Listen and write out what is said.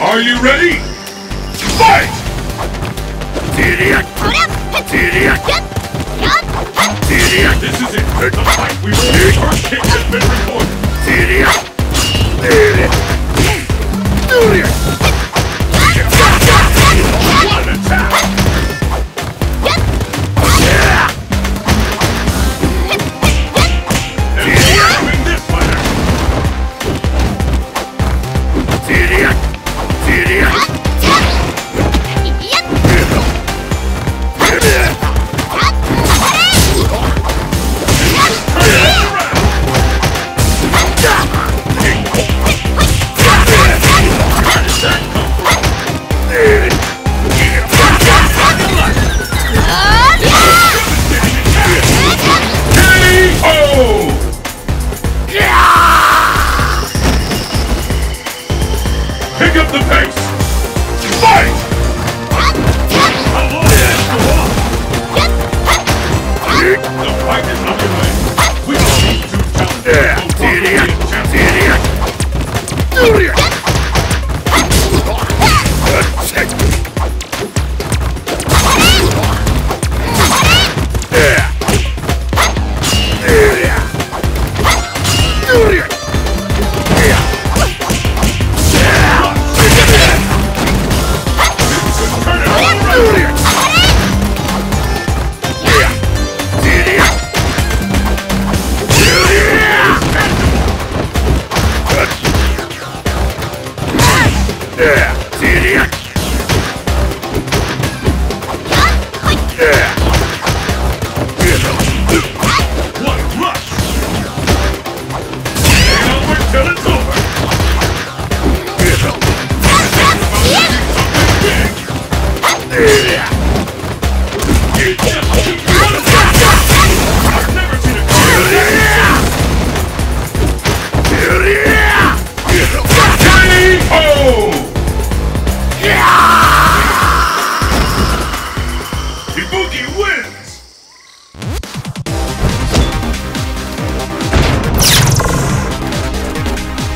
Are you ready? Fight! This is it. The fight we will First Pick up the pace. Fight! The fight is underway. We need to challenge the Turn K.O. Ibuki wins!